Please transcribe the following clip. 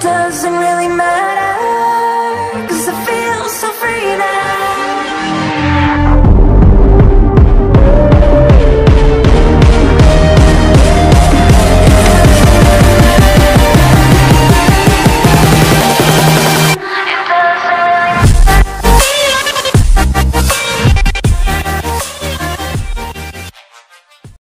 doesn't really matter.